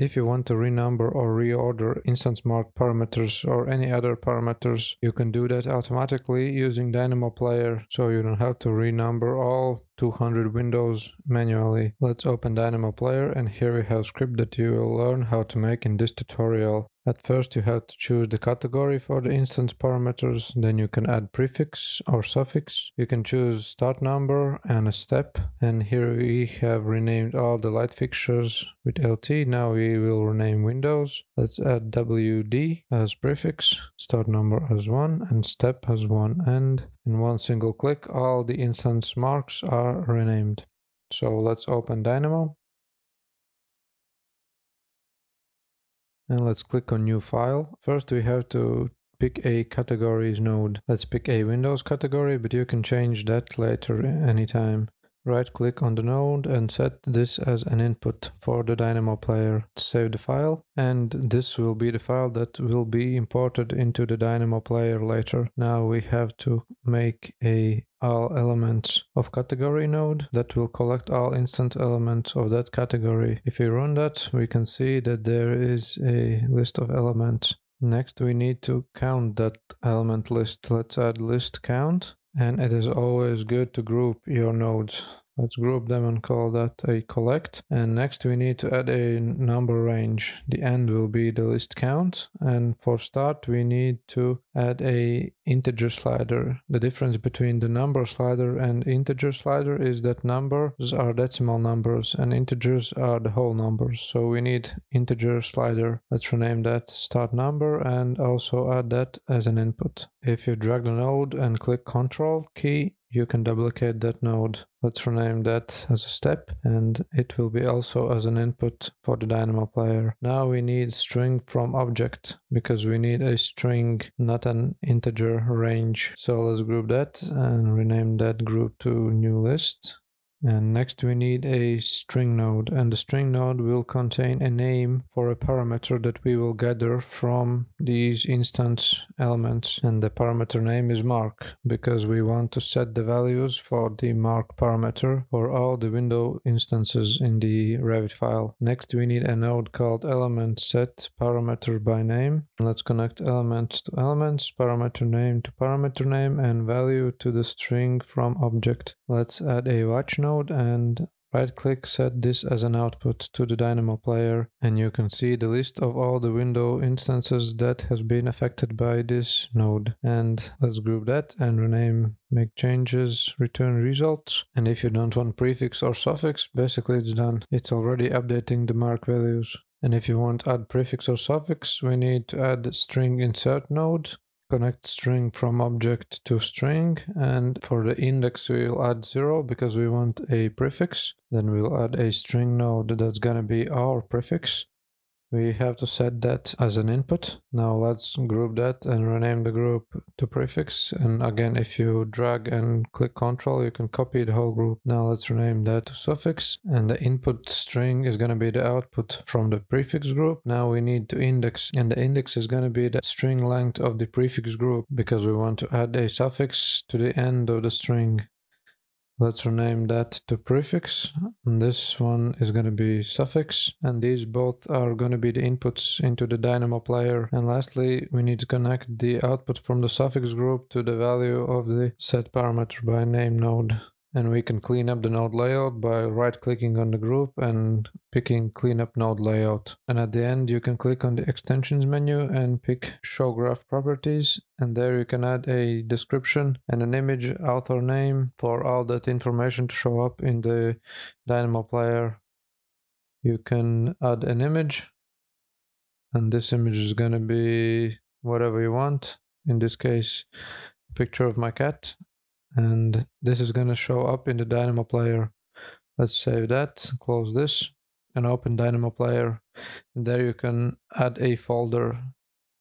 If you want to renumber or reorder instance mark parameters or any other parameters, you can do that automatically using Dynamo Player, so you don't have to renumber all 200 windows manually. Let's open Dynamo Player and here we have script that you will learn how to make in this tutorial. At first you have to choose the category for the instance parameters, then you can add prefix or suffix. You can choose start number and a step and here we have renamed all the light fixtures with LT. Now we will rename windows. Let's add WD as prefix, start number as 1 and step as 1 and in one single click all the instance marks are renamed. So let's open Dynamo And let's click on new file. First we have to pick a categories node. Let's pick a Windows category, but you can change that later anytime. Right click on the node and set this as an input for the Dynamo player. to Save the file and this will be the file that will be imported into the Dynamo player later. Now we have to make a all elements of category node that will collect all instance elements of that category. If we run that, we can see that there is a list of elements. Next, we need to count that element list. Let's add list count and it is always good to group your nodes. Let's group them and call that a collect. And next we need to add a number range. The end will be the list count. And for start, we need to add a integer slider. The difference between the number slider and integer slider is that numbers are decimal numbers and integers are the whole numbers. So we need integer slider. Let's rename that start number and also add that as an input. If you drag the node and click Control key, you can duplicate that node. Let's rename that as a step and it will be also as an input for the Dynamo player. Now we need string from object because we need a string, not an integer range. So let's group that and rename that group to new list. And next we need a string node and the string node will contain a name for a parameter that we will gather from these instance elements and the parameter name is mark because we want to set the values for the mark parameter for all the window instances in the Revit file. Next we need a node called element set parameter by name. Let's connect elements to elements, parameter name to parameter name and value to the string from object. Let's add a watch node node and right click set this as an output to the Dynamo player. And you can see the list of all the window instances that has been affected by this node. And let's group that and rename make changes return results. And if you don't want prefix or suffix basically it's done. It's already updating the mark values. And if you want add prefix or suffix we need to add string insert node connect string from object to string and for the index we'll add zero because we want a prefix. Then we'll add a string node that's gonna be our prefix we have to set that as an input. Now let's group that and rename the group to prefix. And again, if you drag and click control, you can copy the whole group. Now let's rename that to suffix and the input string is going to be the output from the prefix group. Now we need to index and the index is going to be the string length of the prefix group because we want to add a suffix to the end of the string. Let's rename that to prefix. And this one is going to be suffix. And these both are going to be the inputs into the Dynamo player. And lastly, we need to connect the output from the suffix group to the value of the set parameter by name node and we can clean up the node layout by right clicking on the group and picking clean up node layout. And at the end you can click on the extensions menu and pick show graph properties. And there you can add a description and an image author name for all that information to show up in the dynamo player. You can add an image. And this image is going to be whatever you want. In this case picture of my cat and this is going to show up in the Dynamo player. Let's save that, close this, and open Dynamo player. And there you can add a folder.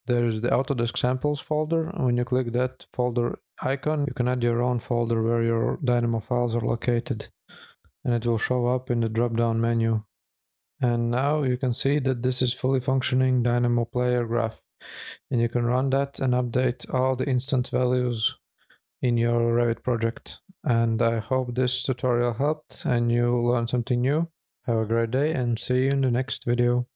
There's the Autodesk samples folder. And when you click that folder icon, you can add your own folder where your Dynamo files are located. And it will show up in the drop down menu. And now you can see that this is fully functioning Dynamo player graph. And you can run that and update all the instance values in your Revit project. And I hope this tutorial helped and you learned something new. Have a great day and see you in the next video.